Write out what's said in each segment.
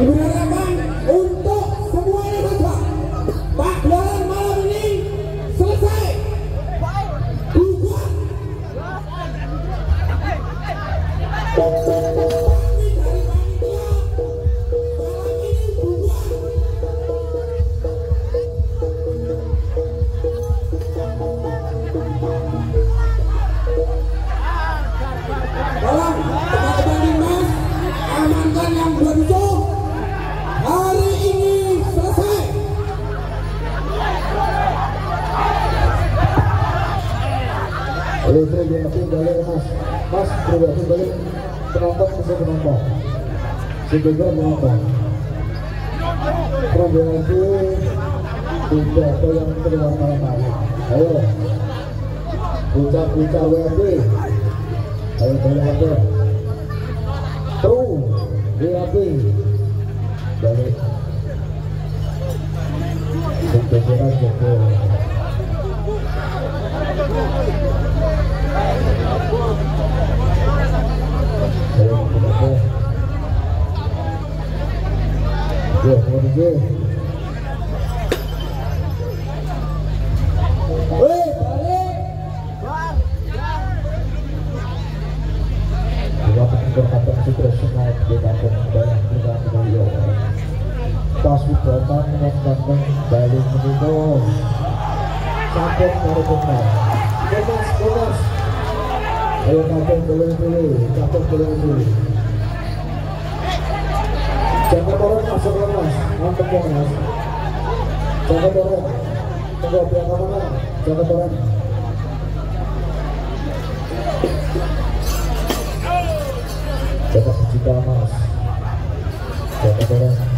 Thank. Penonton. Program itu tidak ada yang keluar malam hari. Ayo, puncak-puncak WFB, ayo balik ada. Kru, WFB, balik. Ayo. DJ. Woi, balik. Pas Widotan menetapkan balik. Ayo boleh dulu, boleh dulu. Turun masuk ke mas, mantep turun. Tunggu mas. Jangan turun.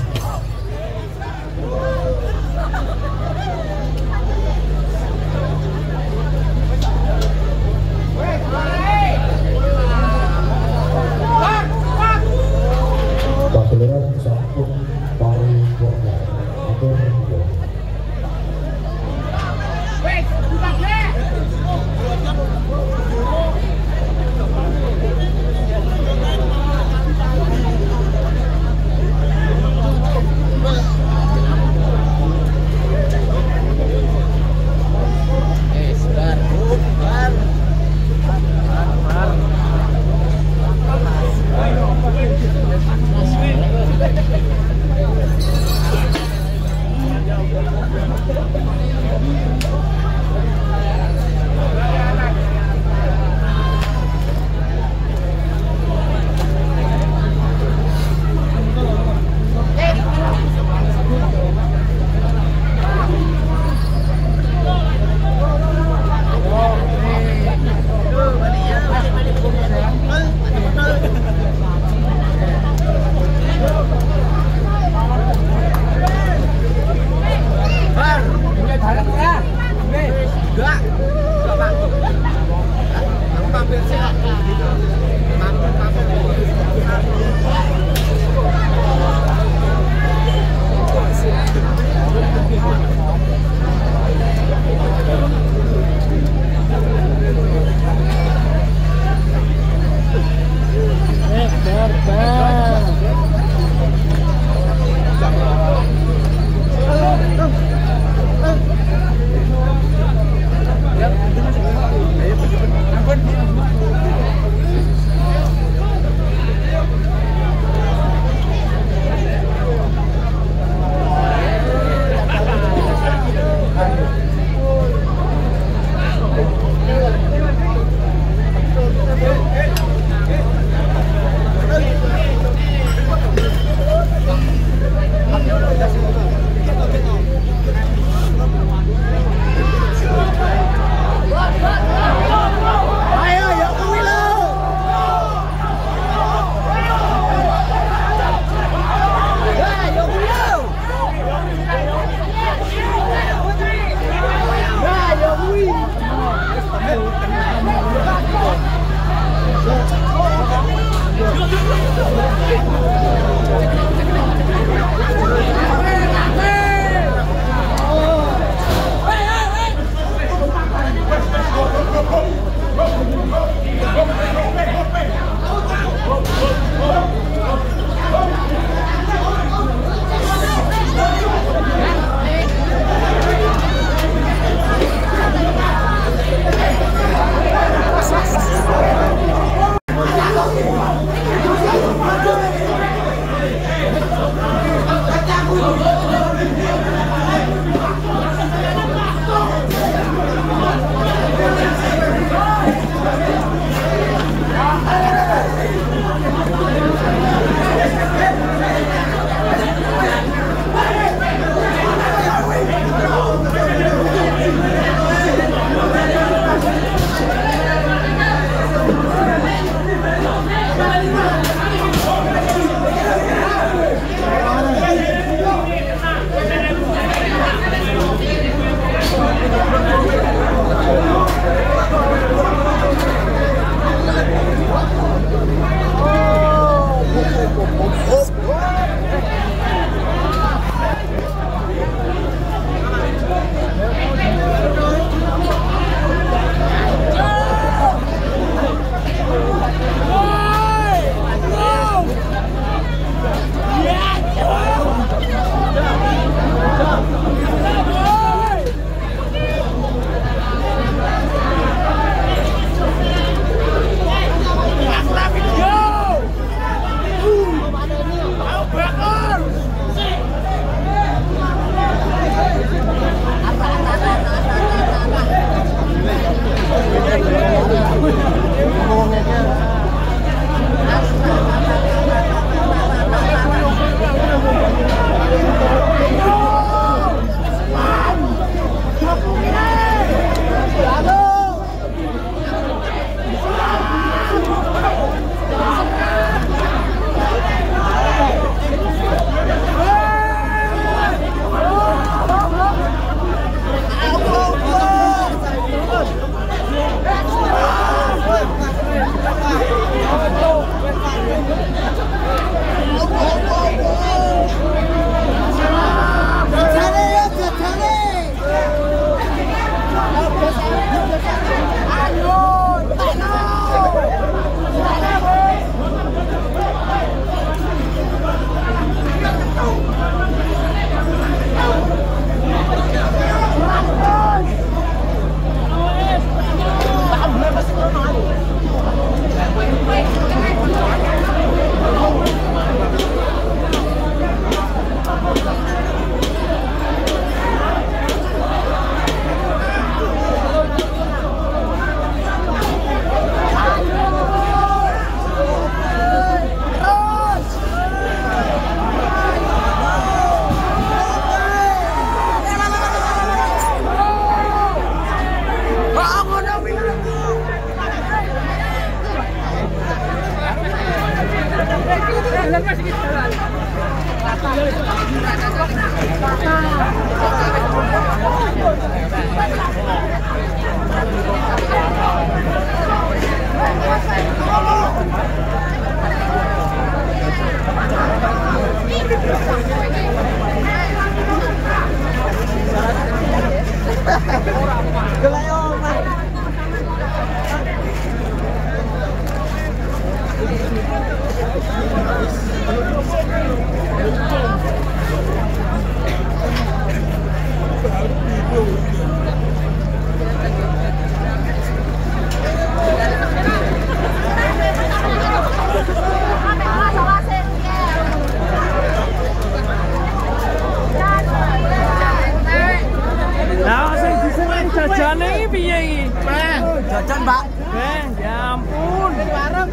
piye ya iki? Bang, jajan, Pak. Bang, ya ampun. Warung.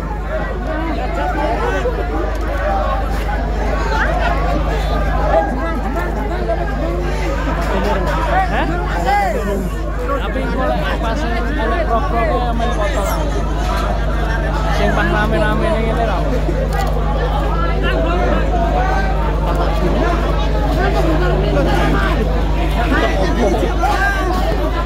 Tapi golek pas enek rokok main foto. Sing pas rame-rame ini ngene lho. Apa?